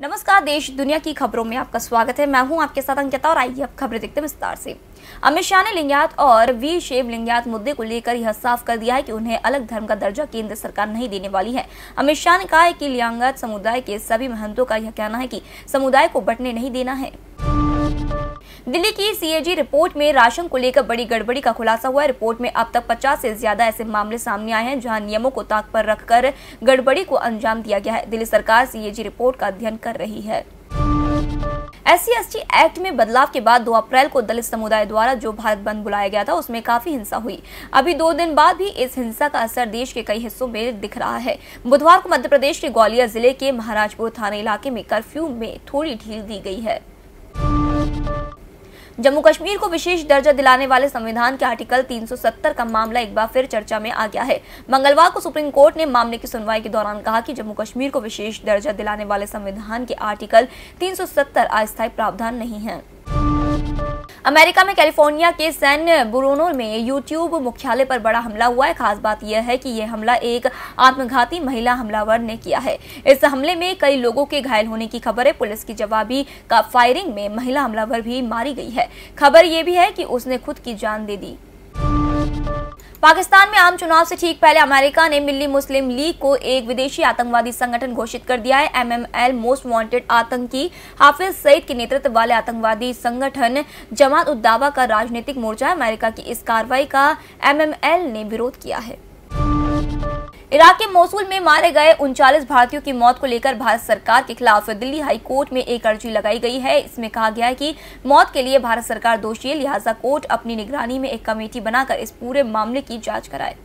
नमस्कार, देश दुनिया की खबरों में आपका स्वागत है। मैं हूँ आपके साथ अंकिता और आइए अब खबरें देखते हैं विस्तार से। अमित शाह ने लिंगायत और वी शेव लिंगायत मुद्दे को लेकर यह साफ़ कर दिया है कि उन्हें अलग धर्म का दर्जा केंद्र सरकार नहीं देने वाली है। अमित शाह ने कहा है कि लिंगायत समुदाय के सभी महंतों का यह कहना है कि समुदाय को बटने नहीं देना है। दिल्ली की सीएजी रिपोर्ट में राशन को लेकर बड़ी गड़बड़ी का खुलासा हुआ है। रिपोर्ट में अब तक 50 से ज़्यादा ऐसे मामले सामने आए हैं, जहाँ नियमों को ताक पर रखकर गड़बड़ी को अंजाम दिया गया है। दिल्ली सरकार सीएजी रिपोर्ट का अध्ययन कर रही है। एस सी एक्ट में बदलाव के बाद 2 अप्रैल को दलित समुदाय द्वारा जो भारत बंद बुलाया गया था, उसमें काफ़ी हिंसा हुई। अभी दो दिन बाद भी इस हिंसा का असर देश के कई हिस्सों में दिख रहा है। बुधवार को मध्य प्रदेश के ग्वालियर ज़िले के महाराजपुर थाना इलाके में कर्फ्यू में थोड़ी ढील दी गई है। जम्मू कश्मीर को विशेष दर्जा दिलाने वाले संविधान के आर्टिकल 370 का मामला एक बार फिर चर्चा में आ गया है। मंगलवार को सुप्रीम कोर्ट ने मामले की सुनवाई के दौरान कहा कि जम्मू कश्मीर को विशेष दर्जा दिलाने वाले संविधान के आर्टिकल 370 अस्थायी प्रावधान नहीं है। अमेरिका में कैलिफ़ोर्निया के सैन बुरोनो में यूट्यूब मुख्यालय पर बड़ा हमला हुआ है। खास बात यह है कि यह हमला एक आत्मघाती महिला हमलावर ने किया है। इस हमले में कई लोगों के घायल होने की खबर है। पुलिस की जवाबी का फायरिंग में महिला हमलावर भी मारी गई है। खबर यह भी है कि उसने खुद की जान दे दी। पाकिस्तान में आम चुनाव से ठीक पहले अमेरिका ने मिल्ली मुस्लिम लीग को एक विदेशी आतंकवादी संगठन घोषित कर दिया है। एमएमएल मोस्ट वांटेड आतंकी हाफिज सईद के नेतृत्व वाले आतंकवादी संगठन जमात उद्दावा का राजनीतिक मोर्चा अमेरिका की इस कार्रवाई का एमएमएल ने विरोध किया है। इराक के मोसूल में मारे गए उनचालीस भारतीयों की मौत को लेकर भारत सरकार के खिलाफ दिल्ली हाई कोर्ट में एक अर्जी लगाई गई है। इसमें कहा गया है कि मौत के लिए भारत सरकार दोषी है। लिहाजा कोर्ट अपनी निगरानी में एक कमेटी बनाकर इस पूरे मामले की जाँच कराए।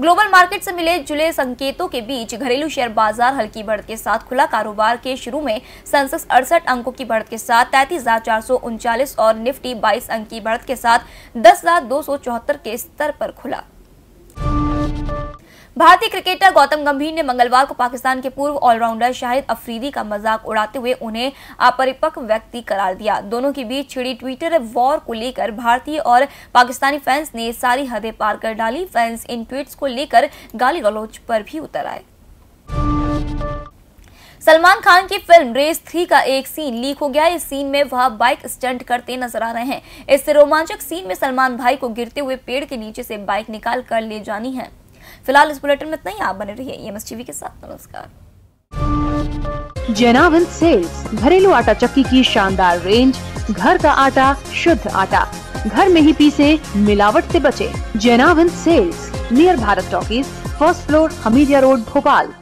ग्लोबल मार्केट से मिले जुले संकेतों के बीच घरेलू शेयर बाज़ार हल्की बढ़त के साथ खुला। कारोबार के शुरू में सेंसेक्स अड़सठ अंकों की बढ़त के साथ तैतीस और निफ्टी बाईस अंक की बढ़त के साथ दस के स्तर पर खुला। भारतीय क्रिकेटर गौतम गंभीर ने मंगलवार को पाकिस्तान के पूर्व ऑलराउंडर शाहिद अफरीदी का मज़ाक उड़ाते हुए उन्हें अपरिपक्व व्यक्ति करार दिया। दोनों के बीच छिड़ी ट्विटर वॉर को लेकर भारतीय और पाकिस्तानी फैंस ने सारी हदें पार कर डाली। फैंस इन ट्वीट्स को लेकर गाली गलौज पर भी उतर आए। सलमान खान की फ़िल्म रेस थ्री का एक सीन लीक हो गया। इस सीन में वह बाइक स्टंट करते नज़र आ रहे हैं। इस रोमांचक सीन में सलमान भाई को गिरते हुए पेड़ के नीचे से बाइक निकाल कर ले जानी है। फ़िलहाल इस बुलेटिन में इतना ही। आप बने रहिए एम टीवी के साथ। नमस्कार। जनावन सेल्स, घरेलू आटा चक्की की शानदार रेंज घर का आटा, शुद्ध आटा। घर में ही पीसे, मिलावट से बचे। जनावन sales near Bharat talkies first floor Hamidia road, Bhopal.